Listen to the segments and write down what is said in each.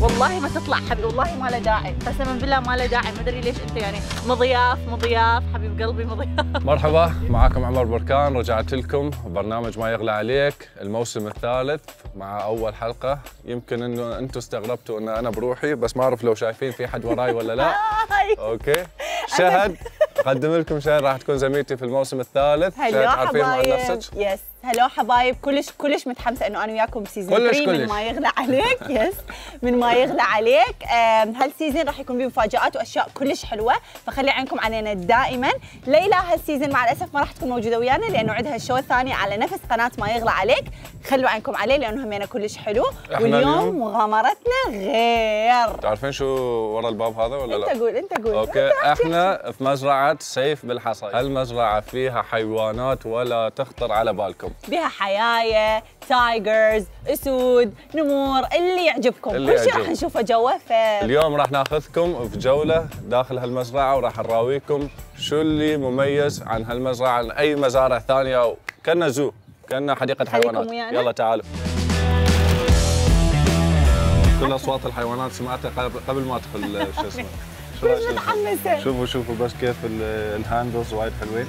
والله ما تطلع حبيبي والله ما له داعي. قسما بالله ما له داعي. ما أدري ليش أنت يعني مضياف مضياف حبيب قلبي مضياف. مرحبا معكم عمر بركان رجعت لكم. برنامج ما يغلى عليك. الموسم الثالث مع أول حلقة. يمكن إنه أنتم استغربتوا إن أنا بروحي بس ما أعرف لو شايفين في حد وراي ولا لا. okay. شهد. اقدم لكم شهد راح تكون زميلتي في الموسم الثالث. شهد تعرفين عن نفسك yes hello حبايب كلش كلش متحمسة إنه أنا وياكم ب season كلش 3 من. ما يغلى عليك yes من ما يغلى عليك. هال season راح يكون فيه مفاجات وأشياء كلش حلوة فخلي عينكم علينا دائما. ليلى هال season مع الأسف ما راح تكون موجودة ويانا لأنه عندها ال show الثاني على نفس قناة ما يغلى عليك. خلوا عينكم عليه لأنه همينة كلش حلو. واليوم اليوم- مغامرتنا غير. تعرفين شو ورا الباب هذا ولا لا؟ أنت قول أنت قول. okay إحنا في مزرعة سيف بالحصى هالمزرعة فيها حيوانات ولا تخطر على بالكم. بها حيايه tigers أسود نمور اللي يعجبكم. اللي كل شيء راح. نشوفه جوا ف اليوم راح ناخذكم في جولة داخل هالمزرعة وراح نراويكم شو اللي مميز عن هالمزرعة عن أي مزارع ثانية. كأنه zoo كأنه حديقة حيوانات. ويانا. يلا تعالوا. كل أصوات الحيوانات سمعتها قبل- ما ادخل شو اسمه؟ شوفوا شوفوا بس كيف ال- ال handles وايد حلوين.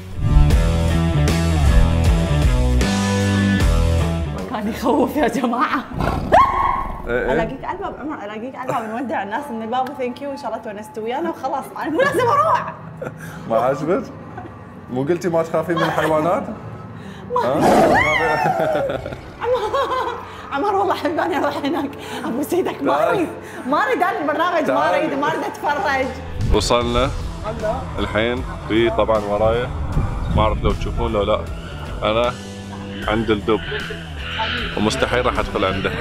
كان يخوف يا جماعة. إيه إيه. ألاقيك على الباب عمر ألاقيك على الباب نودع الناس من الباب وثانك يو وان شاء الله تونستوا ويانا وخلاص أنا مو لازم أروح. ما عجبك؟ مو قلتي ما تخافين من الحيوانات؟ عمر والله حباني أروح هناك. أبو سيدك ما. أريد ما أريد أنا البرنامج ما. أريد ما أريد أتفرج. وصلنا. الحين في طبعا ورايا. ما أعرف لو تشوفون لو لا. أنا عند الدب. ومستحيل راح أدخل عنده.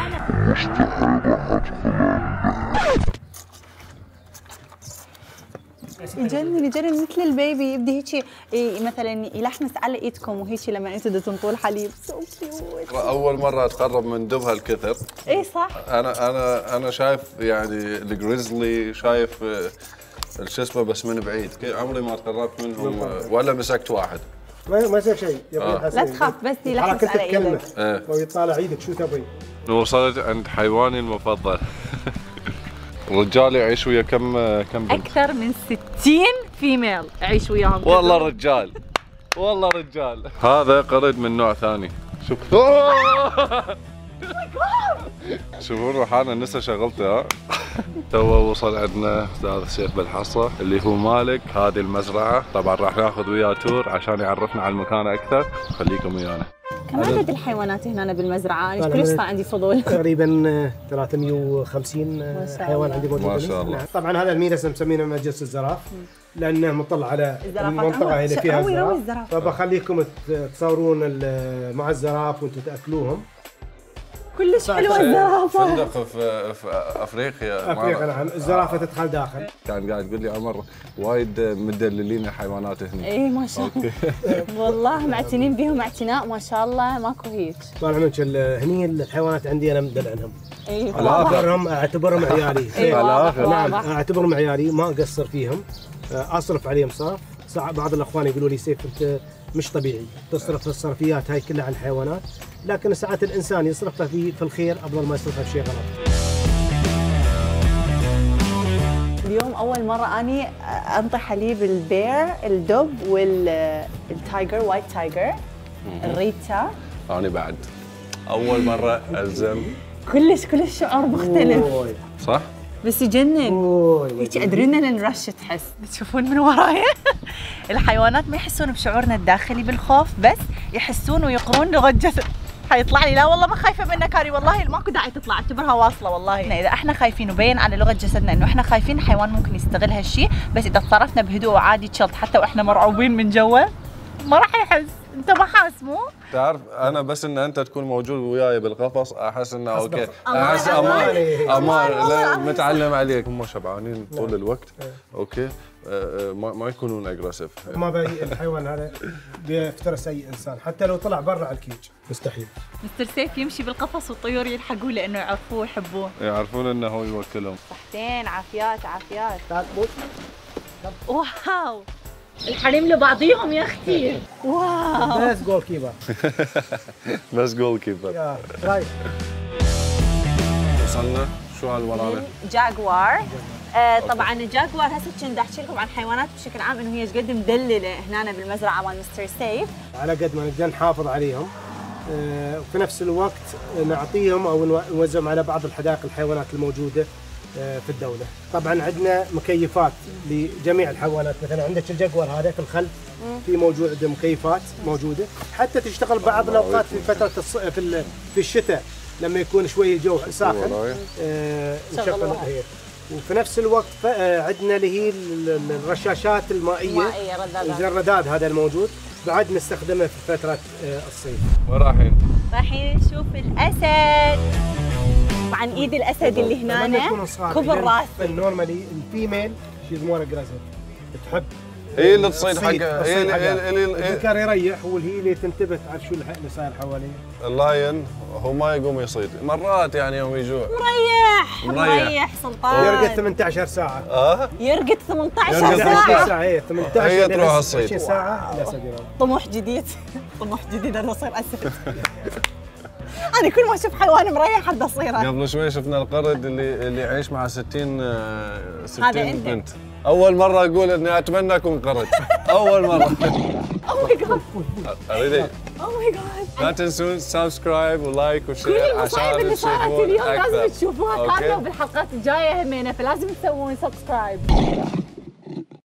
يجنن يجنن مثل ال baby. يبدي هيك إيه، مثلا يلحمس على إيدكم وهيك لما أنتم بدكم تنطوا الحليب so cute اول مرة أتقرب من دب هالكثر اي صح. أنا أنا أنا شايف يعني ال grizzly شايف آه، شو اسمه بس من بعيد. عمري ما تقربت منهم ولا مسكت واحد. ما ما يصير شيء. يا آه. ابو حسن لا تخاف بس يلحس على إيدك إيه. ويطالع إيدك شو تبي؟ وصلت عند حيواني المفضل. الرجال يعيش ويا كم كم بنت؟ أكثر من 60 فيميل اعيش وياهم. والله رجال. والله رجال. هذا قرد من نوع ثاني. شوف شوفون روحانا نسى شغلته ها تو وصل عندنا أستاذ سيف بالحصة اللي هو مالك هذه المزرعة طبعا راح ناخذ وياه tour عشان يعرفنا على المكان أكثر خليكم ويانا كم عدد الحيوانات هنا بالمزرعة؟ أنا كلش صار عندي فضول تقريبا آه، 350 آه، ما شاء حيوان. عندي موجود ما. شاء الله. نعم. طبعا هذا المجلس مسمينه مجلس الزراف لأنه مطلع على الزرافات. المنطقة اللي فيها الزراف. فبخليكم تصورون مع الزراف وأنتم تأكلوهم كلش حلوة الزرافة. فندق في, في أفريقيا. أفريقيا نعم. الزرافة تدخل داخل. كان قاعد يقول لي عمر وايد مدللين الحيوانات هنا اي ما شاء الله. والله معتنين بيهم اعتناء ما شاء الله. ماكو هيك. طالع منك ال- هني الحيوانات عندي أنا مدل عنهم اي اعتبرهم أعتبرهم عيالي. آخر. نعم أعتبرهم عيالي ما أقصر فيهم. أصرف عليهم صرف. بعض الأخوان يقولوا لي سيف أنت مش طبيعي تصرف الصرفيات هاي كلها على الحيوانات لكن ساعات الإنسان يصرفها في في الخير أفضل ما يصرفها في شيء غلط. اليوم أول مرة أني انطي حليب ال bear الدب وال tiger white tiger الريتا. أنا بعد. أول مرة ألزم. كلش كلش شعور مختلف. صح؟ بس يجنن. هيك adrenaline rush تحس. تشوفون من وراي؟ الحيوانات ما يحسون بشعورنا الداخلي بالخوف بس يحسون ويقرون لغة جسد. حيطلع لي. لا والله ما خايفة منك هاري والله ماكو داعي تطلع اعتبرها واصلة والله. إذا إحنا خايفين وبين على لغة جسدنا إنه إحنا خايفين الحيوان ممكن يستغل هالشيء بس إذا تصرفنا بهدوء وعادي تشلط حتى وإحنا مرعوبين من جوا ما راح يحس. انت ما حاس مو؟ تعرف أنا بس إن أنت تكون موجود وياي بالقفص أحس إنه okay. أحس. أمان أمان. متعلم عليك. هم شبعانين طول الوقت. okay. آه، آه، ما ما يكونون aggressive ما بي الحيوان هذا بيفترس اي إنسان. حتى لو طلع برا على ال cage مستحيل. مستر سيف يمشي بالقفص والطيور يلحقوه لأنه يعرفوه ويحبوه. يعرفون إنه هو يوكلهم. صحتين عافيات عافيات. wow. الحريم لبعضيهم يا أختي. wow. بس goalkeeper بس goalkeeper وصلنا. شو هالورانا جاكوار آه طبعا الجاكوار هسه كنت أحكي لكم عن حيوانات بشكل عام إنه هي إيش قد مدللة هنا بالمزرعة مال مستر سيف على قد ما نقدر نحافظ عليهم. آه، وفي نفس الوقت نعطيهم أو نو- نوزعهم على بعض الحدائق الحيوانات الموجودة. في الدولة. طبعا عندنا مكيفات لجميع الحيوانات. مثلا عندك الجاكور هذا في الخلف. في موجود مكيفات موجودة. حتى تشتغل بعض الأوقات في فترة الص... في ال... في الشتاء لما يكون شوي الجو ساخن. وراي. آه،. نشغل هي وفي نفس الوقت آه، عندنا اللي هي ال- ال- الرشاشات المائية. ردادات. الرداد هذا الموجود. بعد نستخدمه في فترة آه، الصيف. وين رايحين؟ رايحين نشوف الأسد. عن إيد الأسد اللي هنا كبر لأن راس ال normally ال female She's more aggressive تحب. هي اللي تصيد حق هي اللي- حقها. هي اللي- الذكر يريح وهي اللي تنتبه تعرف شو اللي صاير حواليه ال lion هو ما يقوم يصيد. مرات يعني يوم يجوع. مريح مريح. سلطان. يرقد 18 ساعة. آه؟ يرقد 18 يرقد 20 ساعة. هي 18 هي تروح 20 الصيد. ساعة. لا سبيل الله. طموح جديد. طموح جديد أنا اصير اسد أنا كل ما أشوف حيوان مريح ابدا أصيره. قبل شوي شفنا القرد اللي اللي يعيش مع 60 آه، 60 هذا أنت. بنت. أول مرة أقول إني أتمنى أكون قرد. أول مرة. oh my god اريد oh my god لا تنسون subscribe و like كل و share المصايب اللي صارت اليوم. لازم تشوفوها؟ كاملة وبالحلقات الجاية همينة فلازم تسوون subscribe